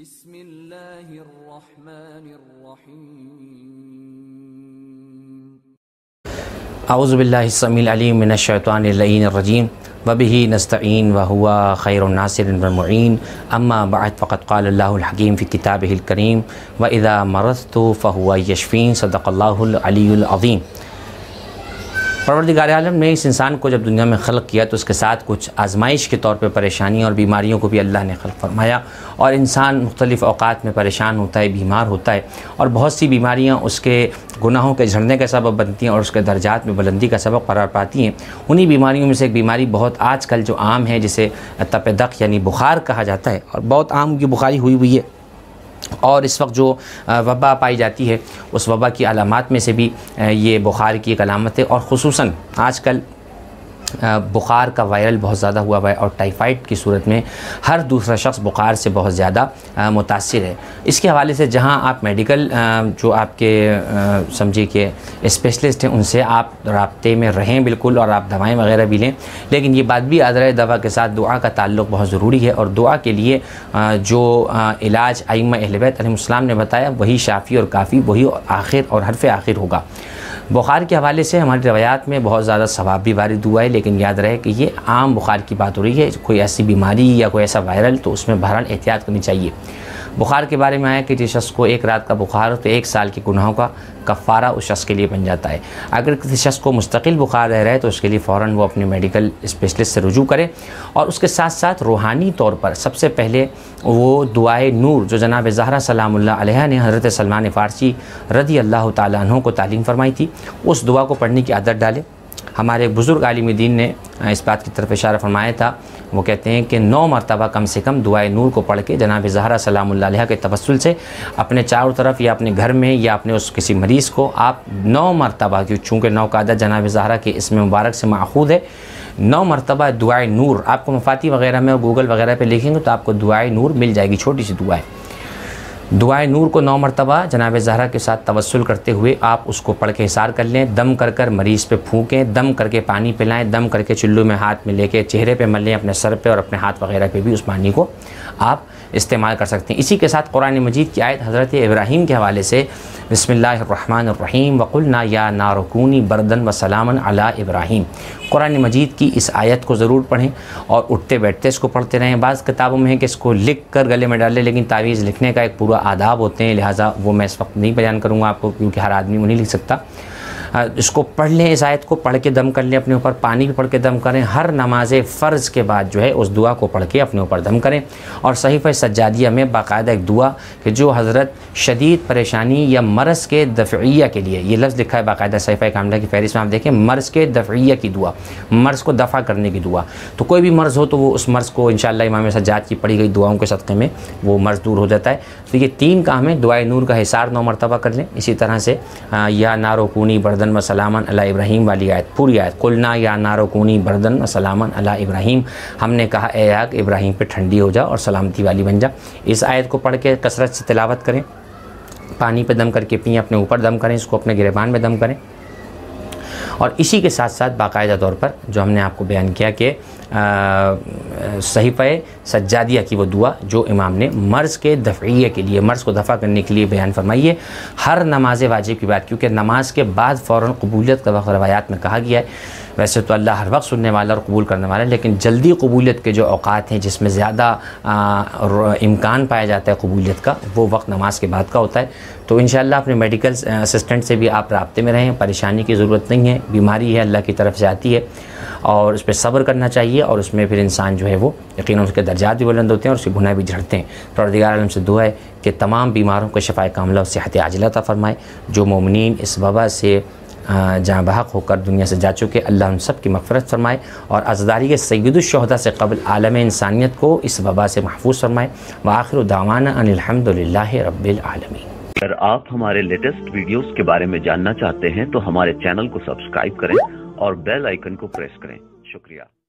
بسم الله الرحمن الرحيم. أعوذ بالله السميع العليم من الشيطان اللعين الرجيم. وبه نستعين وهو خير الناصر والمعين أما بعد فقد قال الله الحكيم في كتابه الكريم وإذا مرضت فهو يشفين. صدق الله العلي العظيم. پروردگار عالم نے اس انسان کو جب دنیا میں خلق کیا تو اس کے ساتھ کچھ آزمائش کے طور پہ پریشانی اور بیماریوں کو بھی اللہ نے خلق فرمایا اور انسان مختلف اوقات میں پریشان ہوتا ہے، بیمار ہوتا ہے اور بہت سی بیماریاں اس کے گناہوں کے جھڑنے کا سبب بنتی ہیں اور اس کے درجات میں بلندی کا سبب قرار پاتی ہیں۔ انہی بیماریوں میں سے ایک بیماری بہت آج کل جو عام ہے، جسے تپ دق یعنی بخار کہا جاتا ہے اور بہت عام کی بخاری ہوئی ہوئی ہے۔ اور اس وقت جو وبا پائی جاتی ہے، اس وبا کی علامات میں سے بھی یہ بخار کی ایک علامت ہے اور خصوصاً آج کل بخار کا وائرل بہت زیادہ ہوا ہوا ہے اور ٹائیفائڈ کی صورت میں ہر دوسرا شخص بخار سے بہت زیادہ متاثر ہے۔ اس کے حوالے سے جہاں آپ میڈیکل جو آپ کے سمجھے کہ اسپیشلسٹ ہیں، ان سے آپ رابطے میں رہیں بالکل اور آپ دوائیں وغیرہ بھی لیں۔ لیکن یہ بات بھی یاد دوا کے ساتھ دعا کا تعلق بہت ضروری ہے اور دعا کے لیے جو علاج ائمہ اہل بیت علیہ السلام نے بتایا، وہی شافی اور کافی، وہی آخر اور حرف آخر ہوگا۔ بخار کے حوالے سے ہماری روایات میں بہت زیادہ ثواب بھی وارد ہوا ہے لیکن یاد رہے کہ یہ عام بخار کی بات ہو رہی ہے، کوئی ایسی بیماری یا کوئی ایسا وائرل تو اس میں بہرحال احتیاط کرنی چاہیے۔ بخار کے بارے میں آیا کہ جس شخص کو ایک رات کا بخار ہو تو ایک سال کے گناہوں کا کفارہ اس شخص کے لیے بن جاتا ہے۔ اگر کسی شخص کو مستقل بخار رہ رہا ہے تو اس کے لیے فوراً وہ اپنے میڈیکل اسپیشلسٹ سے رجوع کرے اور اس کے ساتھ ساتھ روحانی طور پر سب سے پہلے وہ دعائے نور جو جناب زہرہ سلام اللہ علیہ نے حضرت سلمان فارسی رضی اللہ تعالیٰ عنہ کو تعلیم فرمائی تھی، اس دعا کو پڑھنے کی عادت ڈالے۔ ہمارے بزرگ عالم دین نے اس بات کی طرف اشارہ فرمایا تھا، وہ کہتے ہیں کہ نو مرتبہ کم سے کم دعائے نور کو پڑھ کے جناب زہرہ سلام اللہ علیہ کے تبسل سے اپنے چاروں طرف یا اپنے گھر میں یا اپنے اس کسی مریض کو آپ نو مرتبہ کی چونکہ نو کا عدد جناب زہرہ کے اس میں مبارک سے ماخود ہے، نو مرتبہ دعائے نور، آپ کو مفاتی وغیرہ میں اور گوگل وغیرہ پہ لکھیں گے تو آپ کو دعائے نور مل جائے گی، چھوٹی سی دعائیں دعائے نور کو نو مرتبہ جناب زہرہ کے ساتھ توسل کرتے ہوئے آپ اس کو پڑھ کے حصار کر لیں۔ دم کر کر مریض پہ پھونکیں، دم کر کے پانی پلائیں، دم کر کے چلو میں ہاتھ میں لے کے چہرے پہ مل لیں اپنے سر پہ اور اپنے ہاتھ وغیرہ پہ بھی اس پانی کو۔ آپ استعمال کر سکتے ہیں۔ اسی کے ساتھ قرآن مجید کی آیت حضرت ابراہیم کے حوالے سے بسم اللہ الرحمن الرحیم وقلنا یا نارکونی بردن و سلامن علی ابراہیم۔ قرآن مجید کی اس آیت کو ضرور پڑھیں اور اٹھتے بیٹھتے اس کو پڑھتے رہیں۔ بعض کتابوں میں ہے کہ اس کو لکھ کر گلے میں ڈالیں لیکن تعویذ لکھنے کا ایک پورا آداب ہوتے ہیں، لہٰذا وہ میں اس وقت نہیں بیان کروں گا آپ کو، کیونکہ ہر آدمی وہ نہیں لکھ سکتا۔ اس کو پڑھ لیں اس آیت کو پڑھ کے دم کر لیں، اپنے اوپر پانی بھی پڑھ کے دم کریں۔ ہر نماز فرض کے بعد جو ہے اس دعا کو پڑھ کے اپنے اوپر دم کریں۔ اور صحیفہ سجادیہ میں باقاعدہ ایک دعا کہ جو حضرت شدید پریشانی یا مرض کے دفعیہ کے لیے، یہ لفظ لکھا ہے باقاعدہ صحیفہ کاملہ کی فہرست میں، آپ دیکھیں مرض کے دفعیہ کی دعا، مرض کو دفع کرنے کی دعا۔ تو کوئی بھی مرض ہو تو وہ اس مرض کو انشاءاللہ امام سجاد کی پڑھی گئی دعاؤں کے صدقے میں وہ مرض دور ہو جاتا ہے۔ تو یہ تین کام ہیں، دعائے نور کا حصار نو مرتبہ کر لیں۔ اسی طرح سے یا نارو کونی بردن و سلامن اللہ ابراہیم والی آیت، پوری آیت قلنا یا ناروکونی بردن و سلامن اللہ ابراہیم۔ ہم نے کہا، اے آگ، ابراہیم پہ ٹھنڈی ہو جا اور سلامتی والی بن جا۔ اس آیت کو پڑھ کے کثرت سے تلاوت کریں۔ پانی پہ دم کر کے پئیں اپنے اوپر دم کریں، اس کو اپنے گریبان میں دم کریں۔ اور اسی کے ساتھ ساتھ باقاعدہ طور پر جو ہم نے آپ کو بیان کیا کہ صحیفہ سجادیہ کی وہ دعا جو امام نے مرض کے دفعیہ کے لیے، مرض کو دفع کرنے کے لیے بیان فرمائی ہے۔ ہر نماز واجب کی بات، کیونکہ نماز کے بعد فوراً قبولیت کا وقت روایات میں کہا گیا ہے۔ ویسے تو اللہ ہر وقت سننے والا اور قبول کرنے والا ہے، لیکن جلدی قبولیت کے جو اوقات ہیں جس میں زیادہ امکان پایا جاتا ہے قبولیت کا، وہ وقت نماز کے بعد کا ہوتا ہے۔ تو انشاءاللہ اپنے میڈیکل اسسٹنٹ سے بھی آپ رابطے میں رہیں، پریشانی کی ضرورت نہیں ہے، بیماری ہے، اللہ کی طرف سے آتی ہے۔ اور اس پہ صبر کرنا چاہیے اور اس میں پھر انسان جو ہے وہ یقیناً اس کے درجات بھی بلند ہوتے ہیں اور اس کے گناہ بھی جھڑتے ہیں۔ پروردگار عالم سے دعا ہے کہ تمام بیماروں کو شفا کاملہ اور صحت عاجلہ عطا فرمائے۔ جو مومنین اس وبا سے جہاں بحق ہو کر دنیا سے جا چکے، اللہ ان سب کی مغفرت فرمائے اور ازداری کے سید الشہدہ سے قبل عالم انسانیت کو اس وبا سے محفوظ فرمائے۔ وآخر دعوانا ان الحمد للہ رب العالمین۔ اگر آپ ہمارے لیٹسٹ ویڈیوز کے بارے میں جاننا چاہتے ہیں تو ہمارے چینل کو سبسکرائب کریں اور بیل آئیکن کو پریس کریں۔ شکریہ۔